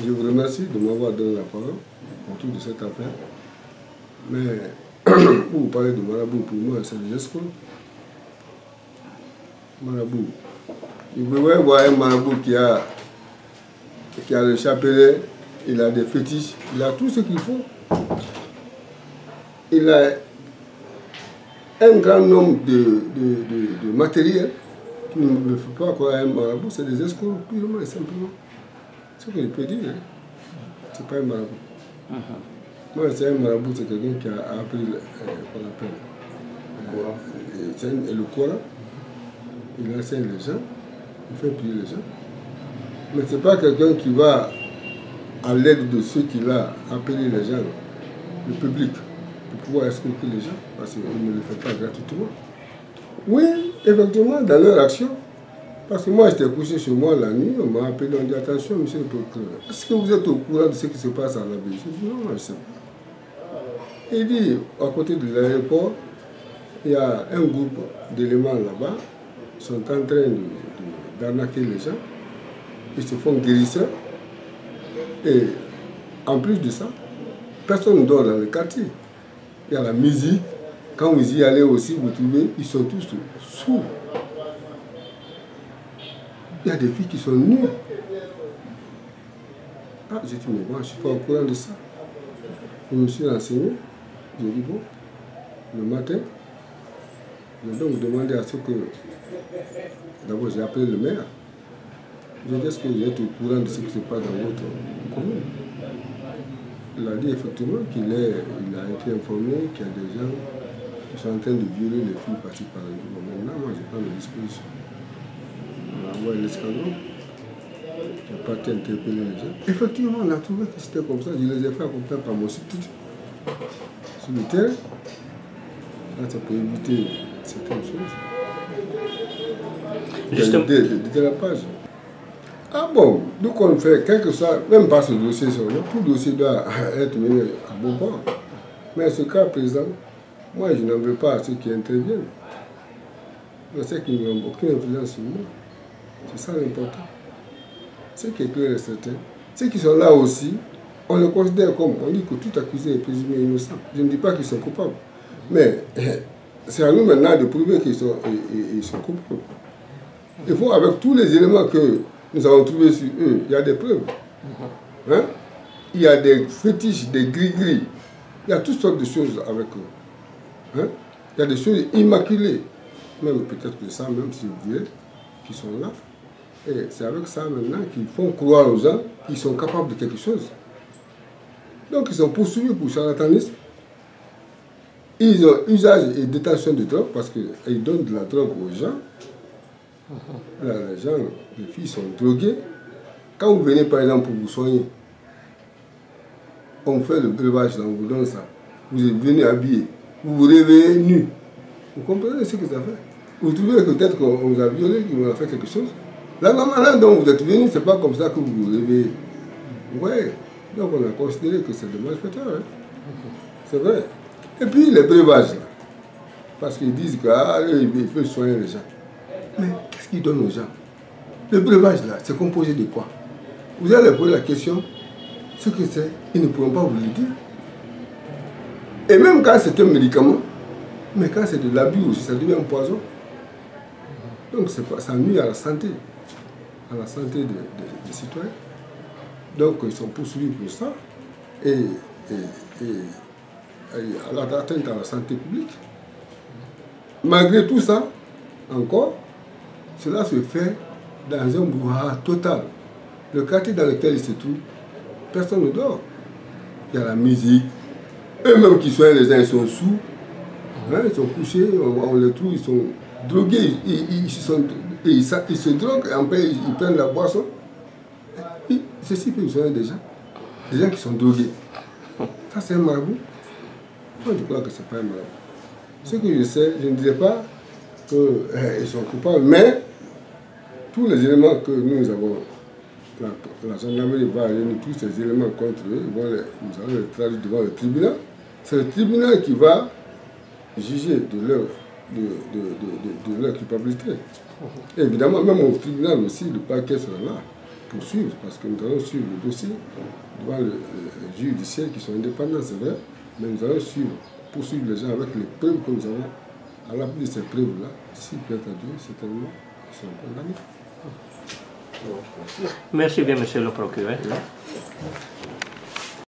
Je vous remercie de m'avoir donné la parole autour de cette affaire. Mais pour vous parler de Marabout, pour moi, c'est des escrocs. Marabout. Vous pouvez voir un marabout qui a, qui a le chapelet, il a des fétiches, il a tout ce qu'il faut. Il a un grand nombre de, de, de, matériel qui ne me fait pas croire un marabout, c'est des escrocs, purement et simplement. C'est ce que je peux dire. Hein? C'est pas un marabout. Uh -huh. Moi, c'est un marabout, c'est quelqu'un qui a appris euh, qu'on appelle euh, le Coran. Il enseigne les gens, il fait prier les gens. Mais ce n'est pas quelqu'un qui va à l'aide de ceux qu'il a appelé les gens, le public, pour pouvoir escroquer les gens, parce qu'il ne le fait pas gratuitement. Oui, effectivement, dans leur action. Parce que moi, j'étais couché chez moi la nuit, on m'a appelé, on dit attention, monsieur le procureur, est-ce que vous êtes au courant de ce qui se passe à la Belgique Je dis non, je ne sais pas. Il dit, à côté de l'aéroport, il y a un groupe d'éléments là-bas, ils sont en train d'arnaquer les gens, ils se font guérisseurs, et en plus de ça, personne ne dort dans le quartier. Il y a la musique, quand vous y allez aussi, vous trouvez, ils sont tous sourds. Il y a des filles qui sont nues. Ah, j'ai dit, mais moi, je ne suis pas au courant de ça. Je me suis renseigné. J'ai dit, bon, le matin, j'ai donc demandé à ce que. D'abord, j'ai appelé le maire. J'ai dit, est-ce que vous êtes au courant de ce qui se passe dans votre commune? Il a dit effectivement qu'il il a été informé qu'il y a des gens qui sont en train de violer les filles par par là. Maintenant, moi, je prends mes dispositions. Envoyé l'escadron a parti interpeller les gens. Effectivement, on a trouvé que c'était comme ça. Je les ai fait accompagner par mon substitut sur le terrain. Là, ça peut éviter certaines choses. Justement. De, de, de dérapage. Ah bon, donc on fait quelque chose, même pas ce dossier, tout dossier doit être mené à bon port. Mais ce cas présent, moi je n'en veux pas à ceux qui interviennent. Je sais qu'ils n'ont aucune influence sur moi. C'est ça l'important. Ce qui est clair et certain, ceux qui sont là aussi, on les considère comme, on dit que tout accusé est présumé innocent. Je ne dis pas qu'ils sont coupables. Mais c'est à nous maintenant de prouver qu'ils sont, ils sont coupables. Il faut, avec tous les éléments que nous avons trouvés sur eux, il y a des preuves. Hein? Il y a des fétiches, des gris-gris. Il y a toutes sortes de choses avec eux. Hein? Il y a des choses immaculées. Même peut-être que ça, même si vous voulez, qui sont là. Et c'est avec ça maintenant qu'ils font croire aux gens qu'ils sont capables de quelque chose. Donc ils sont poursuivis pour charlatanisme. Ils ont usage et détention de drogue parce qu'ils donnent de la drogue aux gens. Là, les gens, les filles sont droguées. Quand vous venez par exemple pour vous soigner, on fait le breuvage, on vous donne ça. Vous êtes venu habillé, vous vous réveillez nu. Vous comprenez ce que ça fait? Vous trouvez peut-être qu'on vous a violé, qu'on vous a fait quelque chose Là, normalement, donc vous êtes venu, c'est pas comme ça que vous vous réveillez. Ouais. Donc on a considéré que c'est de malfaiteurs. Hein? C'est vrai. Et puis les breuvages. Parce qu'ils disent qu'ils ah, soigner les gens. Mais qu'est-ce qu'ils donnent aux gens? Le breuvage, là, c'est composé de quoi? Vous allez poser la question, ce que c'est, ils ne pourront pas vous le dire. Et même quand c'est un médicament, mais quand c'est de l'abus aussi, ça devient un poison. Donc pas, ça nuit à la santé, à la santé des, citoyens. Donc ils sont poursuivis pour ça et, et, et, et à la santé publique. Malgré tout ça, encore, cela se fait dans un brouhaha total. Le quartier dans lequel il se trouve, personne ne dort. Il y a la musique. Eux-mêmes qui soignent les uns, ils sont sous. Hein, ils sont couchés, on, on, les trouve, ils sont drogués. Ils, ils, ils, sont, ils, se droguent, et après ils, prennent la boisson. Et ceci peut soigner des gens. Des gens qui sont drogués. Ça, c'est un marabout. Moi, je crois que ce n'est pas un marabout. Ce que je sais, je ne dirais pas qu'ils euh, sont coupables, mais tous les éléments que nous avons, la, la gendarmerie va réunir tous ces éléments contre eux, nous allons les traduire devant le tribunal. C'est le tribunal qui va juger de leur, de, de, de, de leur culpabilité. Évidemment, même au tribunal aussi, le parquet sera là poursuivre, parce que nous allons suivre le dossier devant le, ciel qui sont indépendants, c'est vrai, mais nous allons suivre, poursuivre les gens avec les preuves que nous avons. À l'appui de ces preuves-là, s'il plaît à Dieu, certainement, ils seront condamnés. Merci bien, monsieur le procureur.